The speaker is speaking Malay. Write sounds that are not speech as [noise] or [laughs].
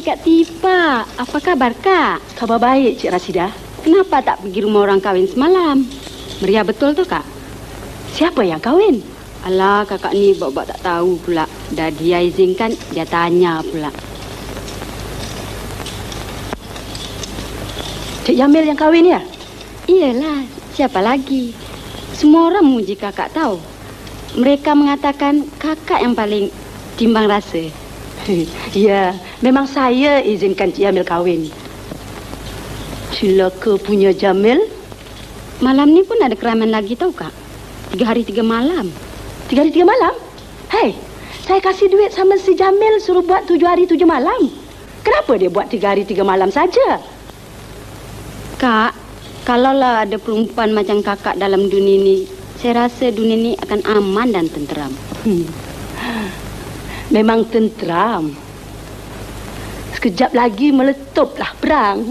Kak Tipa, apa kabar Kak? Kabar baik, Cik Rasida. Kenapa tak pergi rumah orang kahwin semalam? Meriah betul tu Kak? Siapa yang kahwin? Alah, kakak ni buat-buat tak tahu pula. Dah dia izinkan, dia tanya pula. Cik Jamil yang kahwin ya? Iyalah, siapa lagi? Semua orang muji kakak tahu. Mereka mengatakan kakak yang paling timbang rasa. [laughs] ya, memang saya izinkan Cik Jamil kahwin. Celaka punya Jamil. Malam ni pun ada keraman lagi tahu kak? Tiga hari tiga malam. Tiga hari tiga malam? Hei, saya kasih duit sama si Jamil suruh buat tujuh hari tujuh malam. Kenapa dia buat tiga hari tiga malam saja? Kak, kalaulah ada perempuan macam kakak dalam dunia ini, saya rasa dunia ini akan aman dan tenteram. Hmm. Memang tenteram. Sekejap lagi meletuplah perang.